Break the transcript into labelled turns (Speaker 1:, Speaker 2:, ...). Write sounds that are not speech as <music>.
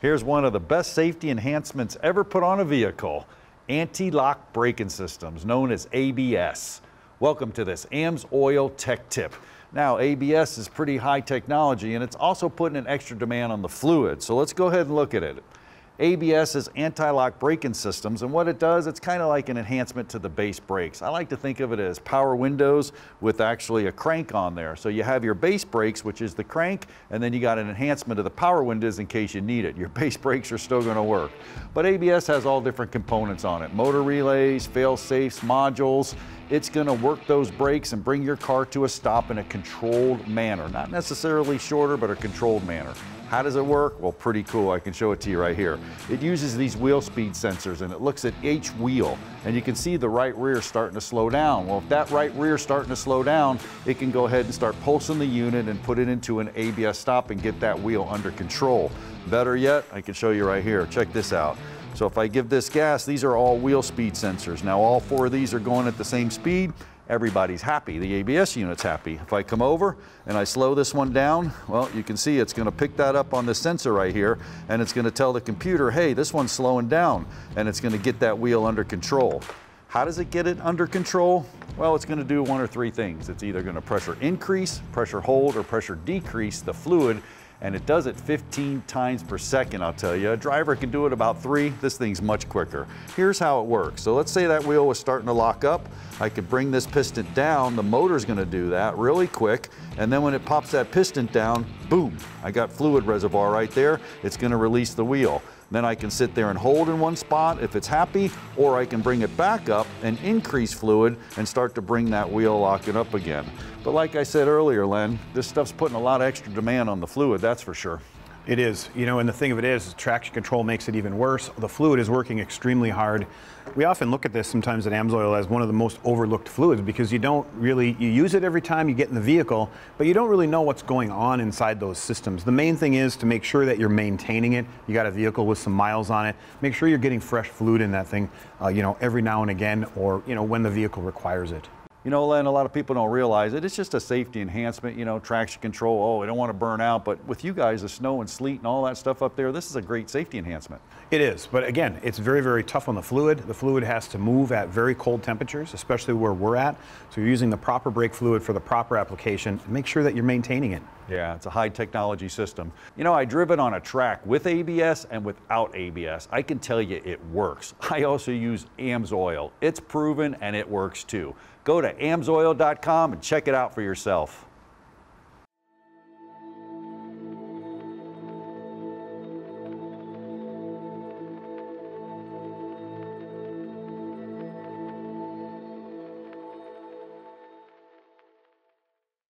Speaker 1: Here's one of the best safety enhancements ever put on a vehicle, anti-lock braking systems, known as ABS. Welcome to this AMSOIL Tech Tip. Now, ABS is pretty high technology and it's also putting an extra demand on the fluid. So let's go ahead and look at it. ABS is anti-lock braking systems and what it does, it's kind of like an enhancement to the base brakes. I like to think of it as power windows with actually a crank on there. So you have your base brakes, which is the crank, and then you got an enhancement of the power windows in case you need it. Your <laughs> base brakes are still going to work. But ABS has all different components on it. Motor relays, fail safes, modules. It's going to work those brakes and bring your car to a stop in a controlled manner. Not necessarily shorter, but a controlled manner. How does it work? Well, pretty cool. I can show it to you right here. It uses these wheel speed sensors and it looks at each wheel and you can see the right rear starting to slow down. Well, if that right rear is starting to slow down, it can go ahead and start pulsing the unit and put it into an ABS stop and get that wheel under control. Better yet, I can show you right here. Check this out. So if I give this gas, these are all wheel speed sensors. Now all four of these are going at the same speed everybody's happy. The ABS unit's happy. If I come over and I slow this one down, well, you can see it's going to pick that up on the sensor right here, and it's going to tell the computer, hey, this one's slowing down, and it's going to get that wheel under control. How does it get it under control? Well, it's going to do one or three things. It's either going to pressure increase, pressure hold, or pressure decrease the fluid and it does it 15 times per second, I'll tell you. A driver can do it about three. This thing's much quicker. Here's how it works. So let's say that wheel was starting to lock up. I could bring this piston down. The motor's gonna do that really quick. And then when it pops that piston down, boom, I got fluid reservoir right there. It's gonna release the wheel. Then I can sit there and hold in one spot if it's happy, or I can bring it back up and increase fluid and start to bring that wheel locking up again. But like I said earlier, Len, this stuff's putting a lot of extra demand on the fluid, that's for sure.
Speaker 2: It is, you know, and the thing of it is, traction control makes it even worse. The fluid is working extremely hard. We often look at this sometimes at AMSOIL as one of the most overlooked fluids because you don't really, you use it every time you get in the vehicle, but you don't really know what's going on inside those systems. The main thing is to make sure that you're maintaining it. You got a vehicle with some miles on it. Make sure you're getting fresh fluid in that thing, uh, you know, every now and again or, you know, when the vehicle requires it.
Speaker 1: You know, and a lot of people don't realize it. It's just a safety enhancement, you know, traction control. Oh, we don't want to burn out. But with you guys, the snow and sleet and all that stuff up there, this is a great safety enhancement.
Speaker 2: It is. But again, it's very, very tough on the fluid. The fluid has to move at very cold temperatures, especially where we're at. So you're using the proper brake fluid for the proper application. Make sure that you're maintaining it.
Speaker 1: Yeah, it's a high technology system. You know, I driven on a track with ABS and without ABS. I can tell you it works. I also use AMSOIL. It's proven and it works too. Go to amsoil.com and check it out for yourself.